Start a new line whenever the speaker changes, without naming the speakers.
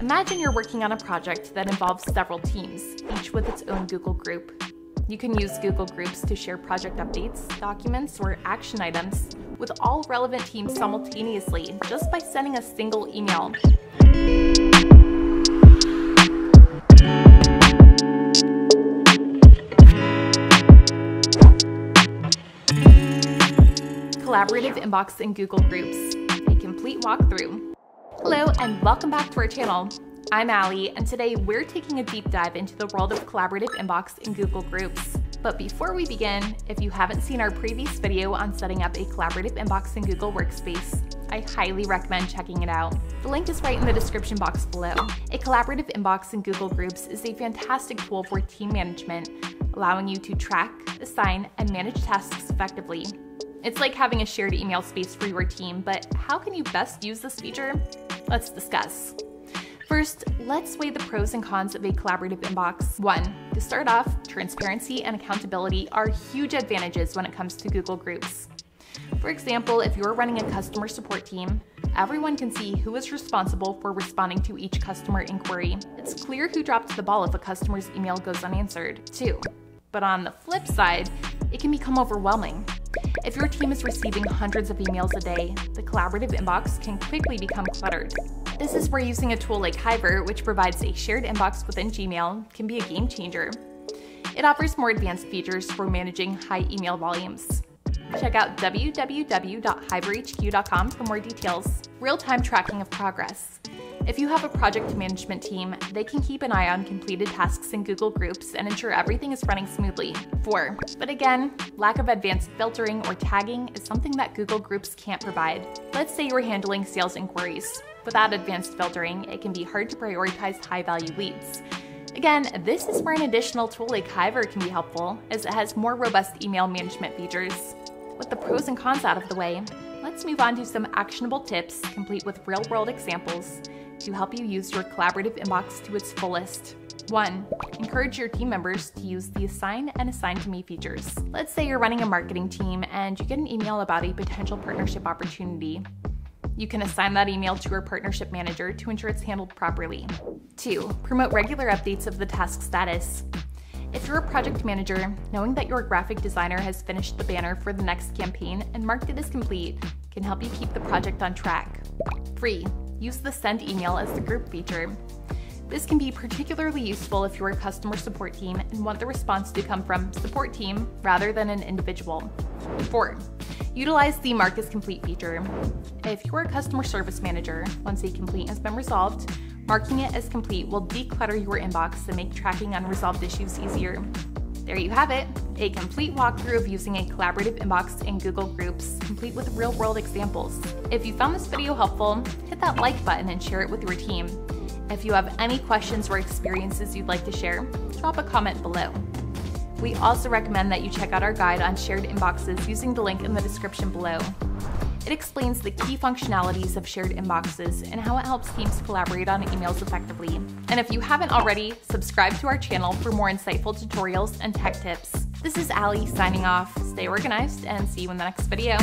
Imagine you're working on a project that involves several teams, each with its own Google group. You can use Google Groups to share project updates, documents, or action items with all relevant teams simultaneously just by sending a single email. Collaborative Inbox in Google Groups, a complete walkthrough. Hello and welcome back to our channel. I'm Allie, and today we're taking a deep dive into the world of collaborative inbox in Google Groups. But before we begin, if you haven't seen our previous video on setting up a collaborative inbox in Google Workspace, I highly recommend checking it out. The link is right in the description box below. A collaborative inbox in Google Groups is a fantastic tool for team management, allowing you to track, assign, and manage tasks effectively. It's like having a shared email space for your team, but how can you best use this feature? Let's discuss. First, let's weigh the pros and cons of a collaborative inbox. One, to start off, transparency and accountability are huge advantages when it comes to Google Groups. For example, if you're running a customer support team, everyone can see who is responsible for responding to each customer inquiry. It's clear who dropped the ball if a customer's email goes unanswered, too. But on the flip side, it can become overwhelming. If your team is receiving hundreds of emails a day, the collaborative inbox can quickly become cluttered. This is where using a tool like Hiver, which provides a shared inbox within Gmail, can be a game changer. It offers more advanced features for managing high email volumes. Check out www.hiverhq.com for more details. Real-time tracking of progress. If you have a project management team, they can keep an eye on completed tasks in Google Groups and ensure everything is running smoothly. 4. But again, lack of advanced filtering or tagging is something that Google Groups can't provide. Let's say you're handling sales inquiries. Without advanced filtering, it can be hard to prioritize high-value leads. Again, this is where an additional tool like Hiver can be helpful, as it has more robust email management features. With the pros and cons out of the way, let's move on to some actionable tips complete with real-world examples to help you use your collaborative inbox to its fullest. 1. Encourage your team members to use the Assign and Assign to Me features. Let's say you're running a marketing team and you get an email about a potential partnership opportunity. You can assign that email to your partnership manager to ensure it's handled properly. 2. Promote regular updates of the task status. If you're a project manager, knowing that your graphic designer has finished the banner for the next campaign and marked it as complete can help you keep the project on track. 3 use the send email as the group feature. This can be particularly useful if you're a customer support team and want the response to come from support team rather than an individual. 4. Utilize the Mark as Complete feature. If you're a customer service manager, once a complaint has been resolved, marking it as complete will declutter your inbox and make tracking unresolved issues easier. There you have it, a complete walkthrough of using a collaborative inbox in Google Groups, complete with real-world examples. If you found this video helpful, hit that like button and share it with your team. If you have any questions or experiences you'd like to share, drop a comment below. We also recommend that you check out our guide on shared inboxes using the link in the description below. It explains the key functionalities of shared inboxes and how it helps teams collaborate on emails effectively. And if you haven't already, subscribe to our channel for more insightful tutorials and tech tips. This is Allie signing off. Stay organized and see you in the next video.